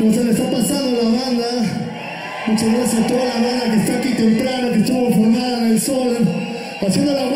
¿Cómo se le está pasando la banda? Muchas gracias a toda la banda que está aquí temprano, que estuvo formada en el sol, haciendo la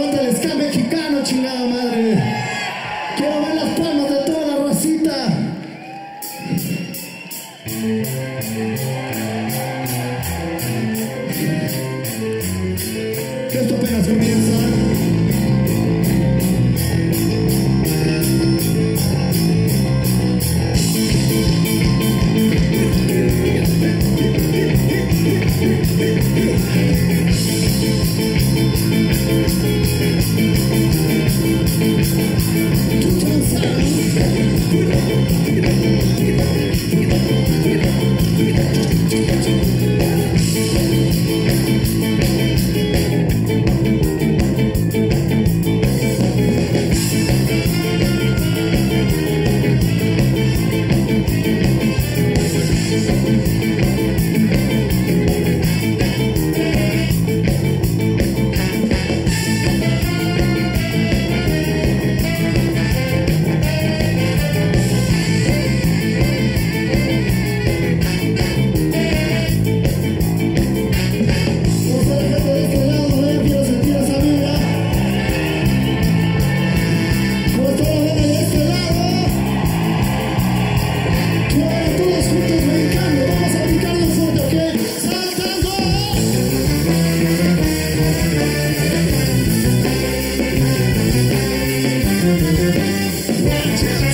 Jesus.